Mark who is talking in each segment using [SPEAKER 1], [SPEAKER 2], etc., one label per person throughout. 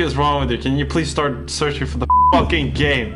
[SPEAKER 1] is wrong with you? Can you please start searching for the fucking game?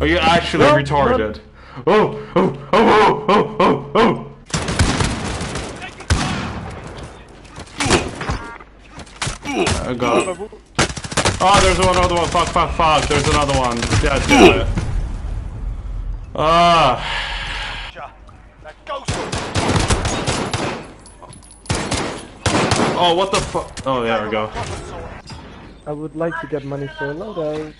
[SPEAKER 1] Are you actually
[SPEAKER 2] No,
[SPEAKER 1] retarded? Oh, oh, oh, oh, oh, oh, oh! Oh god. Oh, there's one other one. Fuck, fuck, fuck. There's another one. Yeah, do it. Ah. Oh, what the fuck? Oh, there we go.
[SPEAKER 2] I would like to get money for a loadout.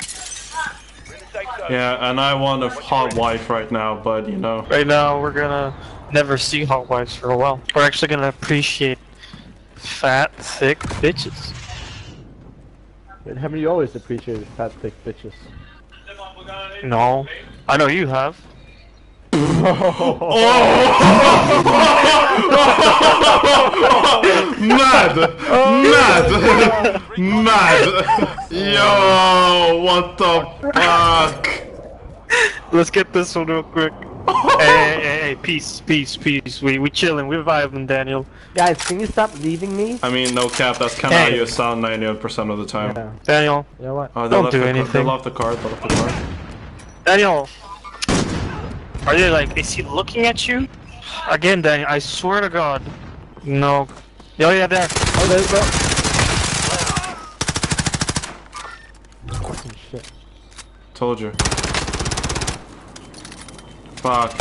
[SPEAKER 1] Yeah, and I want a hot wife right now, but you know.
[SPEAKER 3] Right now, we're gonna never see hot wives for a while. We're actually gonna appreciate fat, thick bitches.
[SPEAKER 2] But haven't you always appreciated fat, thick bitches?
[SPEAKER 3] No, I know you have.
[SPEAKER 1] Mad! Mad! Mad! Yo, what the fuck?
[SPEAKER 3] Let's get this one real quick. hey, hey, hey, hey, peace, peace, peace. We we chilling, we vibing, Daniel.
[SPEAKER 2] Guys, can you stop leaving me?
[SPEAKER 1] I mean, no cap, that's kinda how you sound 98% of the time.
[SPEAKER 2] Yeah.
[SPEAKER 3] Daniel,
[SPEAKER 2] You know what?
[SPEAKER 1] Oh,
[SPEAKER 3] Don't do
[SPEAKER 1] the car- They
[SPEAKER 3] anything.
[SPEAKER 1] left the card, they left the card.
[SPEAKER 3] Daniel. Are they like? Is he looking at you? Again, Daniel. I swear to God. No. Oh yeah, there.
[SPEAKER 2] Oh, there you go. Fucking shit.
[SPEAKER 1] Told you. Fuck.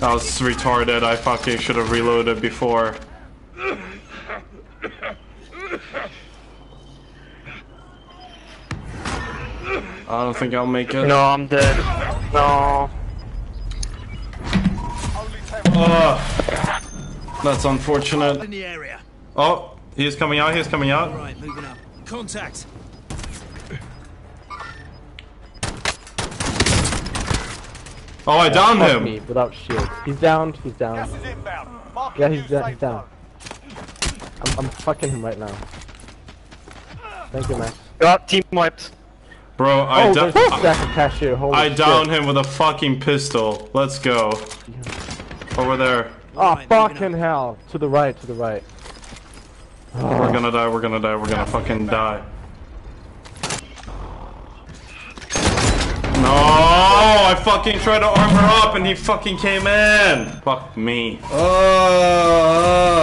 [SPEAKER 1] That was retarded, I fucking should have reloaded before. I don't think I'll make it.
[SPEAKER 3] No, I'm dead. No.
[SPEAKER 1] Ugh. That's unfortunate.
[SPEAKER 4] in the area.
[SPEAKER 1] Oh, he's coming out, he's coming out.
[SPEAKER 4] Right, moving up. Contact.
[SPEAKER 1] Oh, I downed
[SPEAKER 2] Fuck
[SPEAKER 1] him.
[SPEAKER 2] me without shield. He's down, he's down. Yeah, he's down, he's down. I'm, I'm fucking him right now. Thank you, Max.
[SPEAKER 3] Got team wiped.
[SPEAKER 1] Bro, I,
[SPEAKER 2] oh,
[SPEAKER 1] da-
[SPEAKER 2] there's a cashier. Holy
[SPEAKER 1] I
[SPEAKER 2] shit.
[SPEAKER 1] downed him with a fucking pistol. Let's go. Over there.
[SPEAKER 2] Oh,
[SPEAKER 4] Right,
[SPEAKER 2] fucking hell. To the right, to the right.
[SPEAKER 1] We're gonna die, we're gonna die, we're gonna fucking die. No, I fucking tried to armor up and he fucking came in. Fuck me. Uh,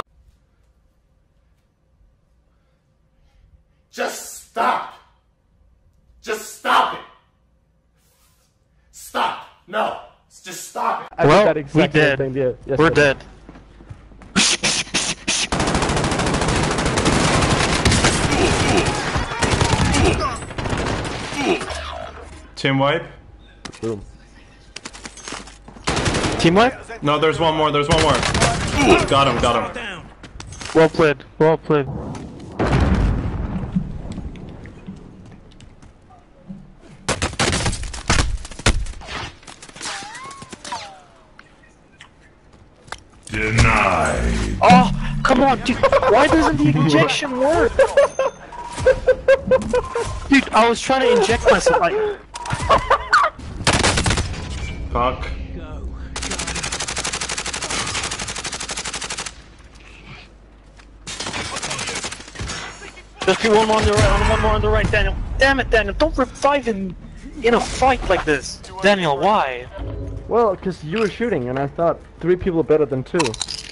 [SPEAKER 5] Just stop. Just stop it. Stop. No. Just stop it.
[SPEAKER 2] I
[SPEAKER 3] Well,
[SPEAKER 2] that
[SPEAKER 3] we
[SPEAKER 2] exact same
[SPEAKER 3] dead.
[SPEAKER 2] thing, yeah,
[SPEAKER 3] We're dead.
[SPEAKER 1] team wipe?
[SPEAKER 2] Boom.
[SPEAKER 3] Team wipe?
[SPEAKER 1] No, there's one more, there's one more. Got him, got him.
[SPEAKER 4] Down.
[SPEAKER 3] Well played. Well played.
[SPEAKER 5] Denied.
[SPEAKER 3] Oh, come on, dude. Why doesn't the injection work? Dude, I was trying to inject myself. Like,
[SPEAKER 1] Fuck.
[SPEAKER 4] Go.
[SPEAKER 3] there's people one more on the right, and one more on the right, Daniel. Damn it, Daniel. Don't revive him in a fight like this. Daniel, why?
[SPEAKER 2] Well, because you were shooting, and I thought three people are better than two.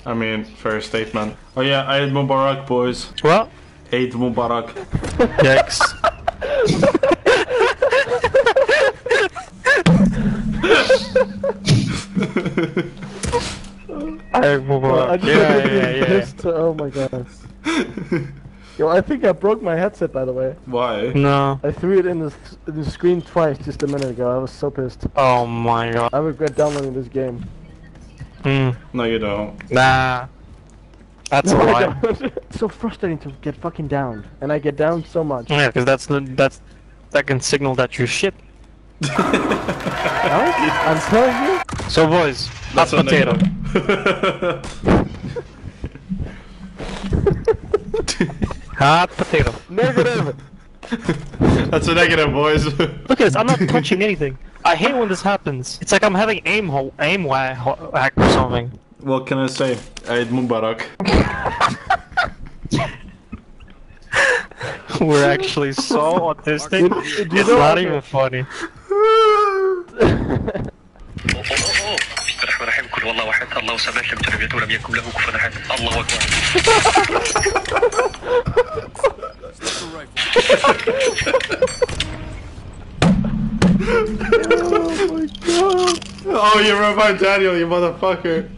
[SPEAKER 1] I mean, fair statement. Oh yeah, Eid Mubarak, boys.
[SPEAKER 3] What?
[SPEAKER 1] Eid Mubarak.
[SPEAKER 3] yikes. I move
[SPEAKER 2] I
[SPEAKER 3] on.
[SPEAKER 2] just
[SPEAKER 3] Yeah, yeah, yeah.
[SPEAKER 2] pissed. Oh my god. Yo, I think I broke my headset, by the way.
[SPEAKER 1] Why?
[SPEAKER 3] No.
[SPEAKER 2] I threw it in the, in the screen twice just a minute ago. I was so pissed.
[SPEAKER 3] Oh my god.
[SPEAKER 2] I regret downloading this game.
[SPEAKER 3] Hmm.
[SPEAKER 1] No, you don't.
[SPEAKER 3] Nah. That's a
[SPEAKER 2] No, I
[SPEAKER 3] lie.
[SPEAKER 2] it's so frustrating to get fucking down, and I get down so much.
[SPEAKER 3] Yeah, because that's the that's that can signal that you're shit.
[SPEAKER 2] I'm telling you.
[SPEAKER 3] So boys, hot
[SPEAKER 1] That's a
[SPEAKER 3] potato. Hot potato.
[SPEAKER 2] Negative.
[SPEAKER 1] That's a negative, boys.
[SPEAKER 3] Look at this. I'm not touching anything. I hate when this happens. It's like I'm having aim ho- aim wha- ho- hack or something.
[SPEAKER 1] what can I say? Eid Mubarak.
[SPEAKER 3] We're actually so autistic.
[SPEAKER 2] you
[SPEAKER 3] It's
[SPEAKER 2] know
[SPEAKER 3] not
[SPEAKER 2] what-
[SPEAKER 3] even funny.
[SPEAKER 6] بسم الله الرحمن الرحيم كل والله واحد الله صمد لم تلد يد ولم يكن له كفوا احد الله اكبر
[SPEAKER 1] Oh, you revived Daniel, you motherfucker.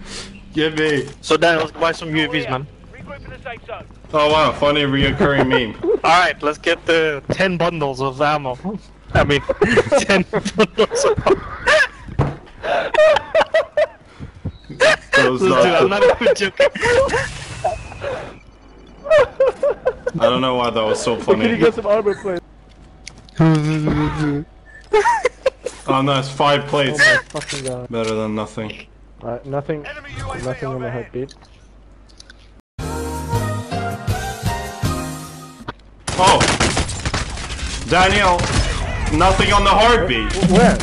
[SPEAKER 1] Give me.
[SPEAKER 3] So Daniel, let's buy some UAVs, man.
[SPEAKER 1] Oh wow, funny reoccurring meme.
[SPEAKER 3] Alright, let's get the 10 bundles of ammo. I mean, 10 bundles of
[SPEAKER 1] Those
[SPEAKER 3] Dude, I'm
[SPEAKER 1] not-
[SPEAKER 3] not even joking.
[SPEAKER 1] I don't know why that was so funny.
[SPEAKER 2] Can you
[SPEAKER 1] funny.
[SPEAKER 2] get some armor plates?
[SPEAKER 1] Oh no, it's five plates.
[SPEAKER 2] Oh my fucking god.
[SPEAKER 1] Better than nothing.
[SPEAKER 2] Alright, nothing. Nothing on the heartbeat.
[SPEAKER 1] Oh! Daniel! Nothing on the heartbeat!
[SPEAKER 2] Where?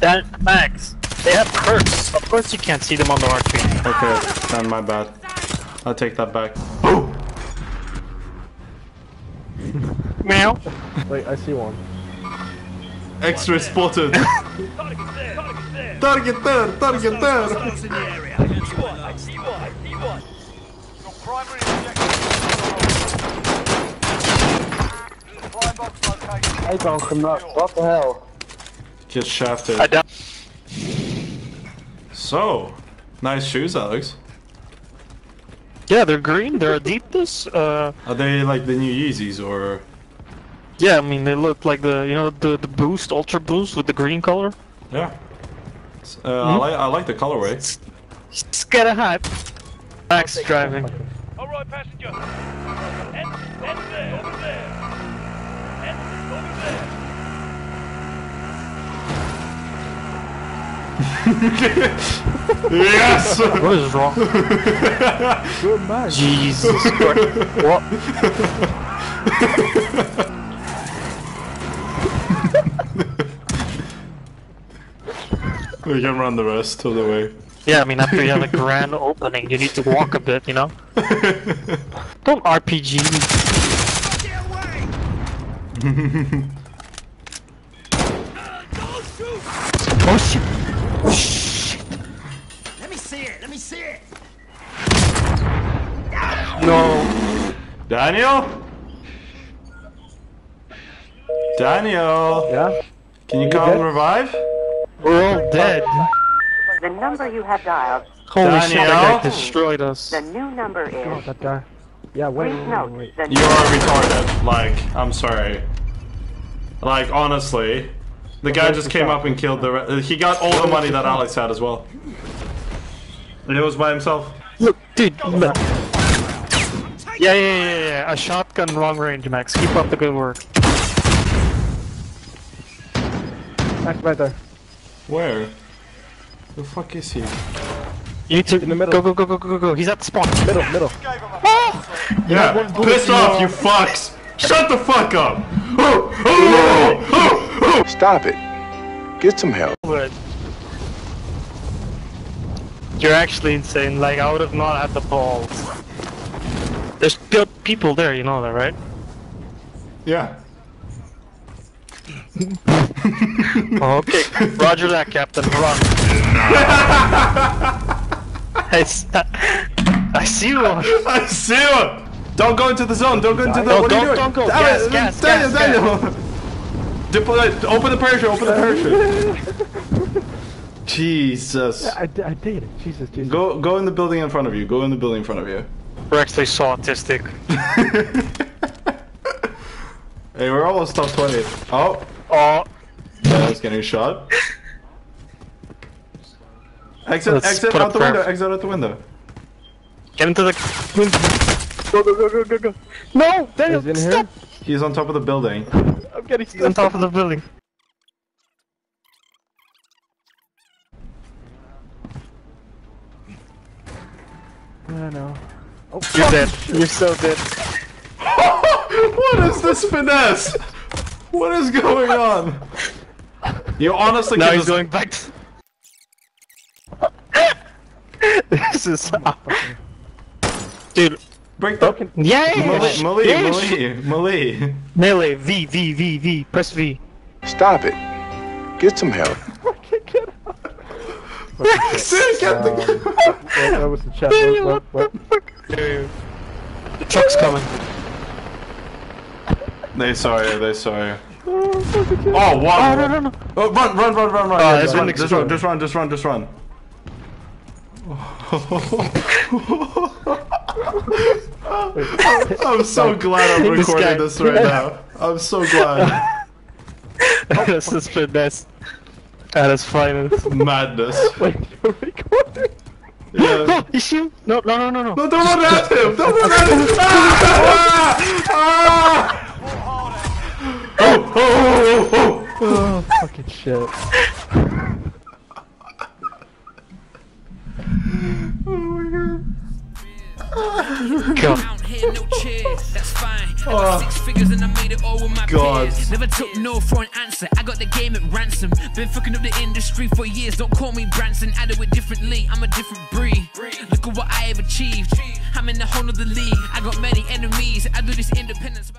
[SPEAKER 3] Dan, Max, they have perks. Of course you can't see them on the heartbeat.
[SPEAKER 1] Okay, then my bad. I'll take that back.
[SPEAKER 3] Meow.
[SPEAKER 2] Wait, I see one.
[SPEAKER 1] Extra spotted! Target there! Target there!
[SPEAKER 4] in the area.
[SPEAKER 2] I bounced him up. What the hell?
[SPEAKER 1] Just shafted.
[SPEAKER 3] I down.
[SPEAKER 1] So, nice shoes, Alex.
[SPEAKER 3] Yeah, they're green. They're Adidas. Uh,
[SPEAKER 1] Are they like the new Yeezys or?
[SPEAKER 3] Yeah, I mean they look like the you know the the Boost Ultra Boost with the green color.
[SPEAKER 1] Yeah. Uh, I like I like the colorway.
[SPEAKER 3] Just get a hype. Max driving.
[SPEAKER 7] Alright, passenger. End, end there, over there. End, over there.
[SPEAKER 1] Yes!
[SPEAKER 3] What is wrong?
[SPEAKER 2] Good man.
[SPEAKER 3] Jesus Christ. What?
[SPEAKER 1] we can run the rest of the way.
[SPEAKER 3] Yeah, I mean after you have a grand opening, you need to walk a bit, you know. Don't RPG. oh shit! Oh shit!
[SPEAKER 4] Let me see it. Let me see it.
[SPEAKER 3] No.
[SPEAKER 1] Daniel? Daniel?
[SPEAKER 2] Yeah?
[SPEAKER 1] Can you come
[SPEAKER 2] dead?
[SPEAKER 1] and revive?
[SPEAKER 3] We're all dead.
[SPEAKER 8] The number you have dialed,
[SPEAKER 3] Holy shit, that guy destroyed us.
[SPEAKER 8] the new number
[SPEAKER 2] Oh,
[SPEAKER 8] is.
[SPEAKER 2] that guy. Yeah, wait, wait, wait, wait.
[SPEAKER 1] You are retarded. Like, I'm sorry. Like, honestly. The guy just came up and killed the. Re- he got all the money that Alex had as well. And it was by himself.
[SPEAKER 3] Look, dude. Look. Yeah, yeah, yeah, yeah. A shotgun long range, Max. Keep up the good work.
[SPEAKER 2] Back right there.
[SPEAKER 1] Where? The fuck is he?
[SPEAKER 3] You need to
[SPEAKER 2] In the middle.
[SPEAKER 3] go, go, go, go, go, go. He's at the spawn.
[SPEAKER 2] Middle, middle. Oh!
[SPEAKER 1] Yeah,
[SPEAKER 3] one bullet,
[SPEAKER 1] off, you fucks! Shut the fuck up!
[SPEAKER 9] Oh, oh, oh, Stop it. Get some help.
[SPEAKER 3] You're actually insane. Like I would have not had the balls. There's people there, you know that, right?
[SPEAKER 1] yeah.
[SPEAKER 3] Oh, okay. Roger that, Captain. Run. I, s- I see you.
[SPEAKER 1] I see you! Don't go into the zone, don't go into the.
[SPEAKER 3] No,
[SPEAKER 1] what are you
[SPEAKER 3] don't-
[SPEAKER 1] doing?
[SPEAKER 3] don't go.
[SPEAKER 1] Damn
[SPEAKER 3] Gas,
[SPEAKER 1] it,
[SPEAKER 3] gas,
[SPEAKER 1] Daniel,
[SPEAKER 3] gas,
[SPEAKER 1] Daniel! Deploy, open the parachute, open the parachute. Jesus.
[SPEAKER 2] I, I did it. Jesus, Jesus.
[SPEAKER 1] Go, go in the building in front of you. Go in the building in front of you.
[SPEAKER 3] We're actually autistic.
[SPEAKER 1] Hey, we're almost top 20. Oh,
[SPEAKER 3] Oh,
[SPEAKER 1] yeah, he's getting shot. Exit,
[SPEAKER 3] Let's
[SPEAKER 1] exit out the
[SPEAKER 3] prayer.
[SPEAKER 1] window, exit out the window.
[SPEAKER 3] get into the. Go, go, go, go, go, go. No, Daniel,
[SPEAKER 2] Is in here?
[SPEAKER 3] stop.
[SPEAKER 1] He's on top of the building.
[SPEAKER 2] I'm getting
[SPEAKER 3] He's on top of the building.
[SPEAKER 2] I know. Oh,
[SPEAKER 3] You're dead. You're so dead.
[SPEAKER 1] what is this finesse? What is going on? You honestly
[SPEAKER 3] Now
[SPEAKER 1] can
[SPEAKER 3] he's
[SPEAKER 1] just-
[SPEAKER 3] going back. To... this is. Dude,
[SPEAKER 1] Break the.
[SPEAKER 2] Broken.
[SPEAKER 3] Yeah.
[SPEAKER 1] Melee, Melee,
[SPEAKER 3] yeah.
[SPEAKER 1] Melee, Mali.
[SPEAKER 3] Melee. V V V V. Press V.
[SPEAKER 9] Stop it. Get some help.
[SPEAKER 1] Dude, get the.
[SPEAKER 2] What, what was the chat? What, what, what?
[SPEAKER 3] The truck's coming.
[SPEAKER 1] They saw you. They saw you.
[SPEAKER 2] Oh, fucking shit.
[SPEAKER 1] Oh, wow.
[SPEAKER 3] Oh no no no.
[SPEAKER 1] Oh, run, run, run, run, run.
[SPEAKER 3] Oh,
[SPEAKER 1] Yeah, just, run just run, just run, just run, just run, I'm so glad I'm recording this right now. I'm so glad.
[SPEAKER 3] this is finesse. At its finest.
[SPEAKER 1] Madness.
[SPEAKER 2] Wait, you're recording?
[SPEAKER 1] Yeah.
[SPEAKER 3] No, you? No, no, no, no, no.
[SPEAKER 1] No, don't run at him! Don't run at him! Ah! Ah! Oh, oh, oh, oh. Oh,
[SPEAKER 2] fucking shit.
[SPEAKER 1] Oh.
[SPEAKER 10] got six figures and I made it all with my
[SPEAKER 1] God.
[SPEAKER 10] peers. Never took no for an answer. I got the game at ransom. Been fucking up the industry for years. Don't call me Branson. I do it differently. I'm a different breed. Look at what I have achieved. I'm in the whole of the league. I got many enemies. I do this independence.